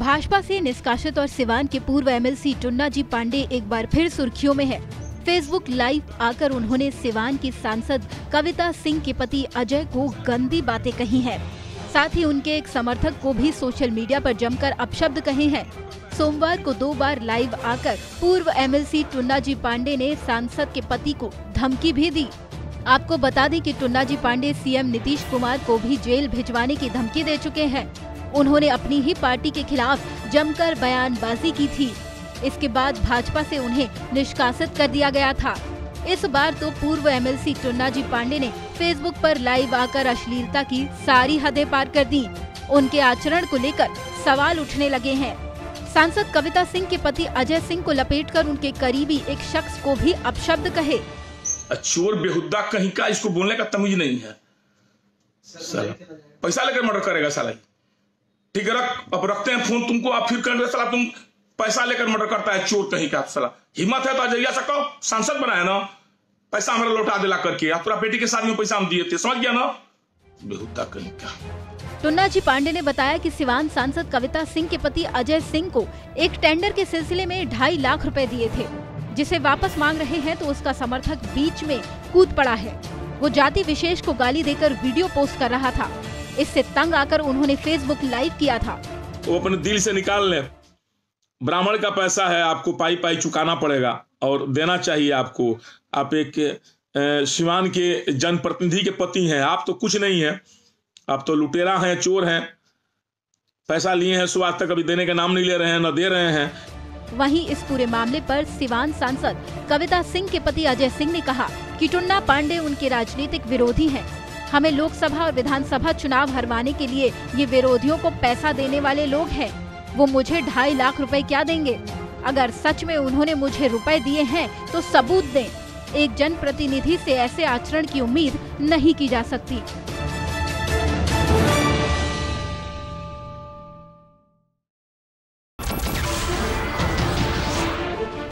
भाजपा से निष्कासित और सिवान के पूर्व एमएलसी टुन्ना जी पांडे एक बार फिर सुर्खियों में है। फेसबुक लाइव आकर उन्होंने सिवान की सांसद कविता सिंह के पति अजय को गंदी बातें कही हैं। साथ ही उनके एक समर्थक को भी सोशल मीडिया पर जमकर अपशब्द कहे हैं। सोमवार को दो बार लाइव आकर पूर्व एमएलसी टुन्ना जी पांडे ने सांसद के पति को धमकी भी दी। आपको बता दें कि टुन्ना जी पांडे सीएम नीतीश कुमार को भी जेल भिजवाने की धमकी दे चुके हैं। उन्होंने अपनी ही पार्टी के खिलाफ जमकर बयानबाजी की थी। इसके बाद भाजपा से उन्हें निष्कासित कर दिया गया था। इस बार तो पूर्व एमएलसी जी पांडे ने फेसबुक पर लाइव आकर अश्लीलता की सारी हदें पार कर दी। उनके आचरण को लेकर सवाल उठने लगे हैं। सांसद कविता सिंह के पति अजय सिंह को लपेटकर उनके करीबी एक शख्स को भी अपशब्द कहे। चोर बेहुदा कहीं का इसको बोलने का तमीज नहीं है। पैसा लेकर मर्डर करेगा साला ठीक है, रख, अब रखते हैं फ़ोन तुमको, आप फिर कर साला तुम पैसा लेकर मर्डर करता है, चोर कहीं का साला हिम्मत है तो अजैया से कहो सांसद बनाया ना, पैसा हमारा लौटा दिला करके, आप बेटी के शादी में पैसा हम दिए थे, समझ गया ना? बेहुदा कहीं का। टुन्ना जी पांडे ने बताया कि सिवान सांसद कविता सिंह के पति अजय सिंह को एक टेंडर के सिलसिले में ढाई लाख रुपए दिए थे। जिसे वापस मांग रहे हैं तो उसका समर्थक बीच में कूद पड़ा है। वो जाति विशेष को गाली देकर वीडियो पोस्ट कर रहा था। इससे तंग आकर उन्होंने फेसबुक लाइव किया था। वो अपने दिल से निकाल ले। ब्राह्मण का पैसा है आपको पाई पाई चुकाना पड़ेगा और देना चाहिए आपको। आप एक शिवान के जनप्रतिनिधि के पति हैं आप तो कुछ नहीं है। आप तो लुटेरा हैं चोर हैं। पैसा लिए हैं सुबह तक अभी देने का नाम नहीं ले रहे हैं न दे रहे हैं। वहीं इस पूरे मामले पर सिवान सांसद कविता सिंह के पति अजय सिंह ने कहा कि टुन्ना पांडे उनके राजनीतिक विरोधी हैं। हमें लोकसभा और विधानसभा चुनाव हरवाने के लिए ये विरोधियों को पैसा देने वाले लोग हैं। वो मुझे ढाई लाख रुपए क्या देंगे? अगर सच में उन्होंने मुझे रुपए दिए हैं तो सबूत दें। एक जनप्रतिनिधि से ऐसे आचरण की उम्मीद नहीं की जा सकती।